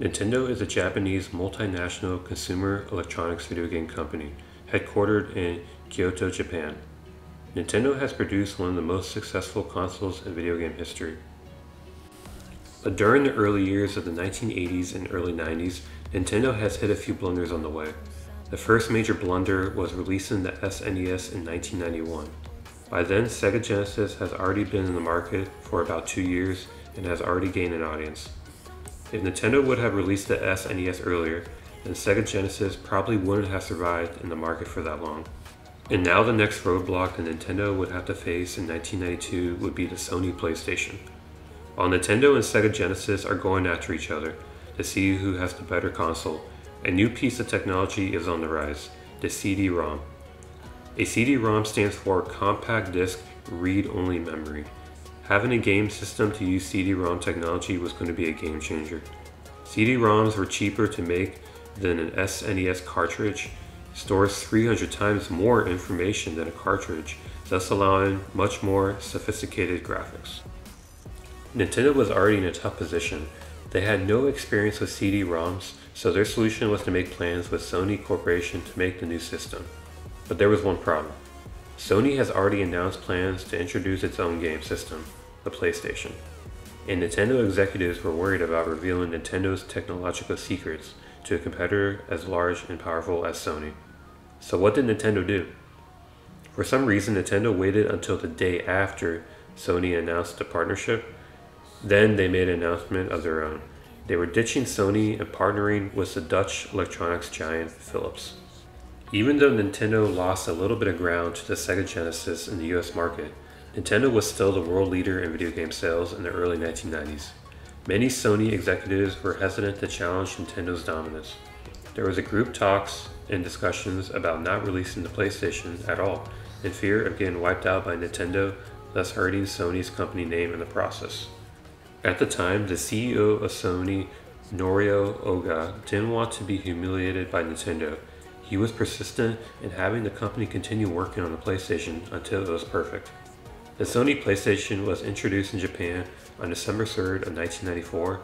Nintendo is a Japanese multinational consumer electronics video game company headquartered in Kyoto, Japan. Nintendo has produced one of the most successful consoles in video game history. But during the early years of the 1980s and early 90s, Nintendo has hit a few blunders on the way. The first major blunder was releasing the SNES in 1991. By then, Sega Genesis has already been in the market for about two years and has already gained an audience. If Nintendo would have released the SNES earlier, then Sega Genesis probably wouldn't have survived in the market for that long. And now the next roadblock that Nintendo would have to face in 1992 would be the Sony PlayStation. While Nintendo and Sega Genesis are going after each other to see who has the better console, a new piece of technology is on the rise, the CD-ROM. A CD-ROM stands for Compact Disc Read-Only Memory. Having a game system to use CD-ROM technology was going to be a game changer. CD-ROMs were cheaper to make than an SNES cartridge stores 300 times more information than a cartridge, thus allowing much more sophisticated graphics. Nintendo was already in a tough position. They had no experience with CD-ROMs, so their solution was to make plans with Sony Corporation to make the new system. But there was one problem. Sony has already announced plans to introduce its own game system, the PlayStation. And Nintendo executives were worried about revealing Nintendo's technological secrets to a competitor as large and powerful as Sony. So what did Nintendo do? For some reason, Nintendo waited until the day after Sony announced the partnership. Then they made an announcement of their own. They were ditching Sony and partnering with the Dutch electronics giant Philips. Even though Nintendo lost a little bit of ground to the Sega Genesis in the US market, Nintendo was still the world leader in video game sales in the early 1990s. Many Sony executives were hesitant to challenge Nintendo's dominance. There was a group talks and discussions about not releasing the PlayStation at all, in fear of getting wiped out by Nintendo, thus hurting Sony's company name in the process. At the time, the CEO of Sony, Norio Ohga, didn't want to be humiliated by Nintendo. He was persistent in having the company continue working on the PlayStation until it was perfect. The Sony PlayStation was introduced in Japan on December 3rd of 1994,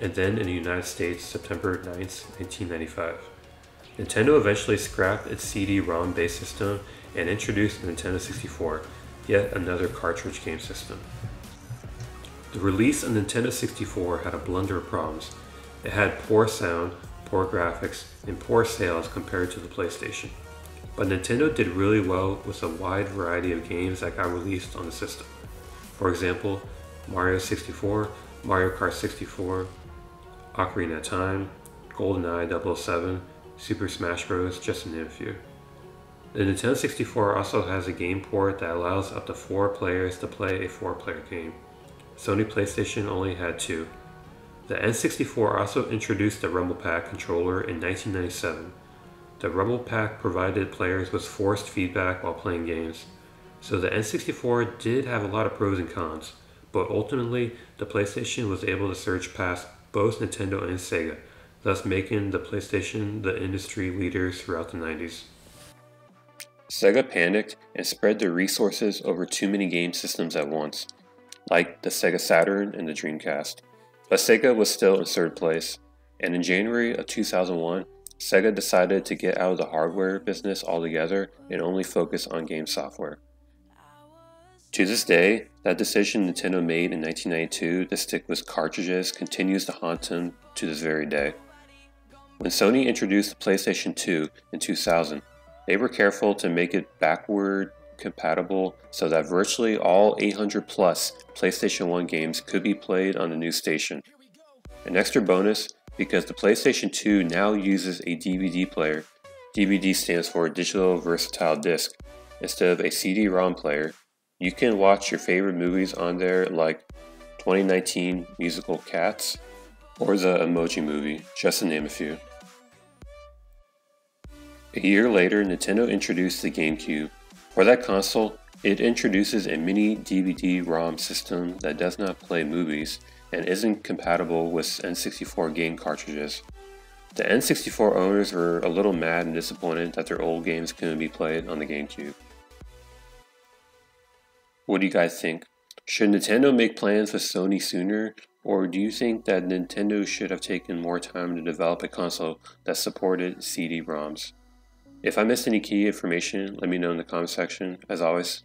and then in the United States September 9th, 1995. Nintendo eventually scrapped its CD-ROM based system and introduced the Nintendo 64, yet another cartridge game system. The release of Nintendo 64 had a blunder of problems. It had poor sound, poor graphics, and poor sales compared to the PlayStation. But Nintendo did really well with a wide variety of games that got released on the system. For example, Mario 64, Mario Kart 64, Ocarina of Time, GoldenEye 007, Super Smash Bros., just to name a few. The Nintendo 64 also has a game port that allows up to four players to play a four player game. Sony PlayStation only had two. The N64 also introduced the Rumble Pack controller in 1997. The Rumble Pack provided players with forced feedback while playing games. So the N64 did have a lot of pros and cons but ultimately the PlayStation was able to surge past both Nintendo and Sega, thus making the PlayStation the industry leader throughout the 90s. Sega panicked and spread their resources over too many game systems at once, like the Sega Saturn and the Dreamcast. But Sega was still in third place, and in January of 2001, Sega decided to get out of the hardware business altogether and only focus on game software. To this day, that decision Nintendo made in 1992 to stick with cartridges continues to haunt them to this very day. When Sony introduced the PlayStation 2 in 2000, they were careful to make it backward compatible so that virtually all 800 plus PlayStation 1 games could be played on the new station. An extra bonus because the PlayStation 2 now uses a DVD player. DVD stands for Digital Versatile Disc instead of a CD-ROM player you can watch your favorite movies on there like 2019 musical Cats or the Emoji Movie, just to name a few. A year later, Nintendo introduced the GameCube. For that console, it introduces a mini DVD-ROM system that does not play movies and isn't compatible with N64 game cartridges. The N64 owners were a little mad and disappointed that their old games couldn't be played on the GameCube. What do you guys think? Should Nintendo make plans with Sony sooner, Or do you think that Nintendo should have taken more time to develop a console that supported CD-ROMs? If I missed any key information, let me know in the comment section. As always,